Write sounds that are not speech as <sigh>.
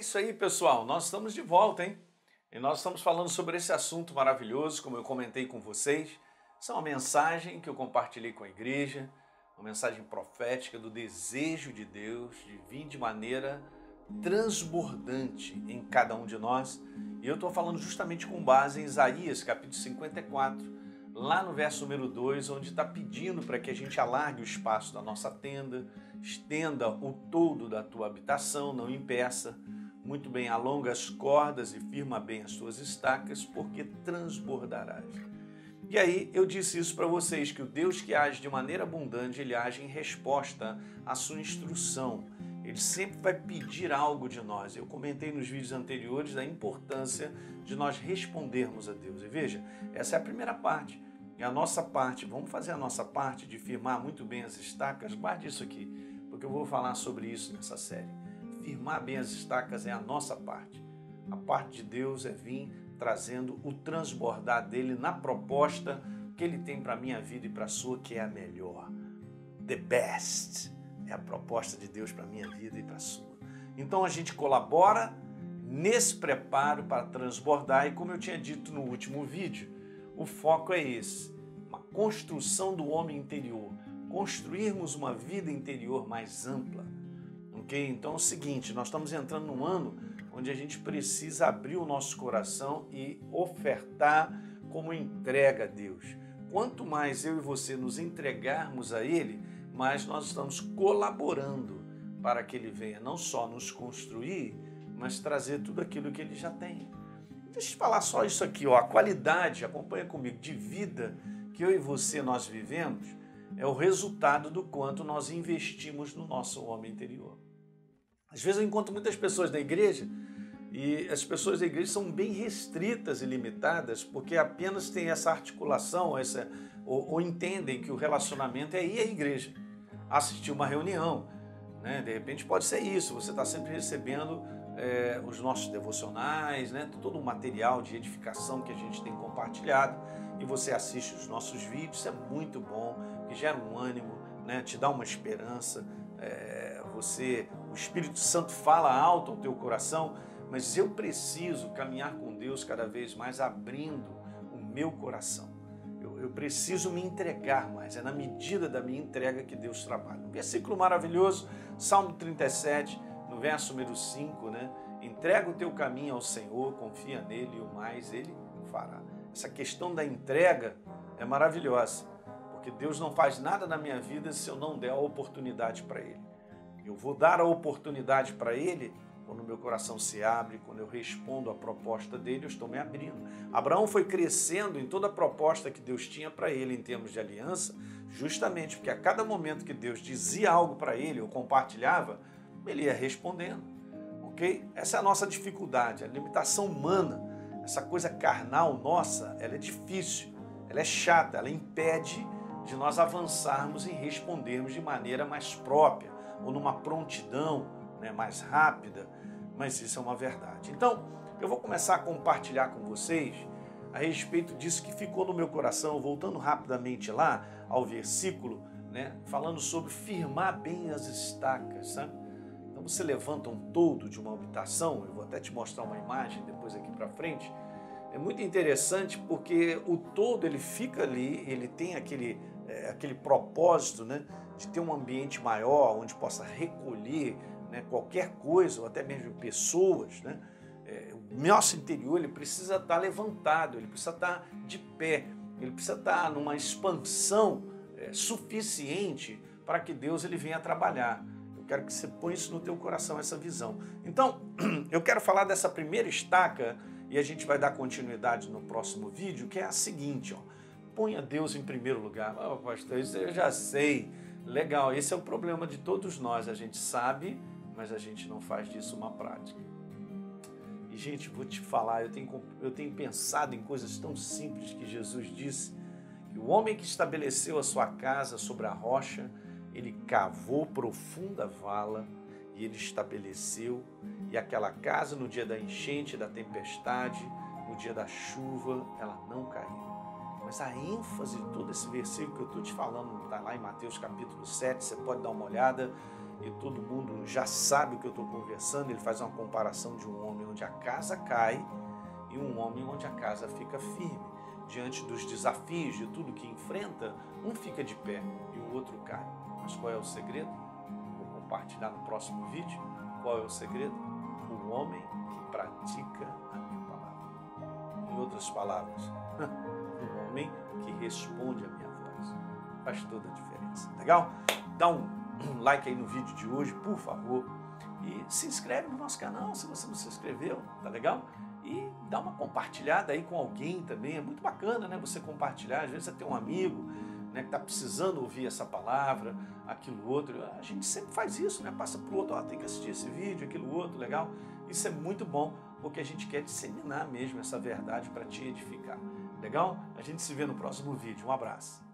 isso aí, pessoal. Nós estamos de volta, hein? E nós estamos falando sobre esse assunto maravilhoso, como eu comentei com vocês. Essa é uma mensagem que eu compartilhei com a igreja, uma mensagem profética do desejo de Deus de vir de maneira transbordante em cada um de nós. E eu estou falando justamente com base em Isaías, capítulo 54, lá no verso número 2, onde está pedindo para que a gente alargue o espaço da nossa tenda, estenda o todo da tua habitação, não impeça. Muito bem, alonga as cordas e firma bem as tuas estacas, porque transbordarás. E aí eu disse isso para vocês, que o Deus que age de maneira abundante, ele age em resposta à sua instrução. Ele sempre vai pedir algo de nós. Eu comentei nos vídeos anteriores da importância de nós respondermos a Deus. E veja, essa é a primeira parte. É a nossa parte. Vamos fazer a nossa parte de firmar muito bem as estacas. Guarde isso aqui, porque eu vou falar sobre isso nessa série. Firmar bem as estacas é a nossa parte. A parte de Deus é vir trazendo o transbordar dele na proposta que ele tem para minha vida e para a sua, que é a melhor. The best é a proposta de Deus para minha vida e para a sua. Então a gente colabora nesse preparo para transbordar e como eu tinha dito no último vídeo, o foco é esse, uma construção do homem interior, construirmos uma vida interior mais ampla. OK? Então é o seguinte, nós estamos entrando num ano onde a gente precisa abrir o nosso coração e ofertar como entrega a Deus. Quanto mais eu e você nos entregarmos a Ele, mas nós estamos colaborando para que ele venha não só nos construir, mas trazer tudo aquilo que ele já tem. Deixa eu falar só isso aqui, ó, a qualidade, acompanha comigo, de vida que eu e você nós vivemos é o resultado do quanto nós investimos no nosso homem interior. Às vezes eu encontro muitas pessoas da igreja e as pessoas da igreja são bem restritas e limitadas porque apenas têm essa articulação, essa, ou, ou entendem que o relacionamento é ir à igreja, assistir uma reunião. Né? De repente pode ser isso, você está sempre recebendo é, os nossos devocionais, né? todo o material de edificação que a gente tem compartilhado e você assiste os nossos vídeos, é muito bom, que gera um ânimo, né? te dá uma esperança. É, você, o Espírito Santo fala alto ao teu coração, mas eu preciso caminhar com Deus cada vez mais abrindo o meu coração. Eu, eu, preciso me entregar mais, é na medida da minha entrega que Deus trabalha. Um versículo maravilhoso, Salmo 37, no verso número 5, né? Entrega o teu caminho ao Senhor, confia nele e o mais ele fará. Essa questão da entrega é maravilhosa, porque Deus não faz nada na minha vida se eu não der a oportunidade para Ele. Eu vou dar a oportunidade para Ele quando meu coração se abre, quando eu respondo à proposta dele, eu estou me abrindo. Abraão foi crescendo em toda a proposta que Deus tinha para ele em termos de aliança, justamente porque a cada momento que Deus dizia algo para ele ou compartilhava, ele ia respondendo. Ok? Essa é a nossa dificuldade, a limitação humana, essa coisa carnal nossa, ela é difícil, ela é chata, ela impede de nós avançarmos e respondermos de maneira mais própria ou numa prontidão né, mais rápida mas isso é uma verdade. Então, eu vou começar a compartilhar com vocês a respeito disso que ficou no meu coração, voltando rapidamente lá ao versículo, né, falando sobre firmar bem as estacas, sabe? Então você levanta um todo de uma habitação, eu vou até te mostrar uma imagem depois aqui para frente. É muito interessante porque o todo ele fica ali, ele tem aquele, é, aquele propósito né, de ter um ambiente maior, onde possa recolher né, qualquer coisa, ou até mesmo pessoas, né, é, o nosso interior ele precisa estar levantado, ele precisa estar de pé, ele precisa estar numa expansão é, suficiente para que Deus ele venha trabalhar. Eu quero que você ponha isso no teu coração, essa visão. Então, <clears throat> eu quero falar dessa primeira estaca e a gente vai dar continuidade no próximo vídeo, que é a seguinte, ó. Ponha Deus em primeiro lugar. Oh, pastor, isso eu já sei. Legal, esse é o problema de todos nós. A gente sabe mas a gente não faz disso uma prática. E, gente, vou te falar, eu tenho, eu tenho pensado em coisas tão simples que Jesus disse que o homem que estabeleceu a sua casa sobre a rocha, ele cavou profunda vala e ele estabeleceu, e aquela casa no dia da enchente, da tempestade, no dia da chuva, ela não caiu. Mas a ênfase de todo esse versículo que eu estou te falando está lá em Mateus capítulo 7, você pode dar uma olhada e todo mundo já sabe o que eu estou conversando. Ele faz uma comparação de um homem onde a casa cai e um homem onde a casa fica firme. Diante dos desafios, de tudo que enfrenta, um fica de pé e o outro cai. Mas qual é o segredo? Compartilhar no próximo vídeo. Qual é o segredo? O homem que pratica a minha palavra. Em outras palavras, <laughs> um homem que responde a minha voz. Faz toda a diferença. Legal? Dá um like aí no vídeo de hoje, por favor. E se inscreve no nosso canal se você não se inscreveu, tá legal? E dá uma compartilhada aí com alguém também. É muito bacana, né? Você compartilhar. Às vezes você tem um amigo né, que está precisando ouvir essa palavra, aquilo outro. A gente sempre faz isso, né? Passa para o outro, tem que assistir esse vídeo, aquilo outro, legal. Isso é muito bom, porque a gente quer disseminar mesmo essa verdade para te edificar. Legal? A gente se vê no próximo vídeo. Um abraço.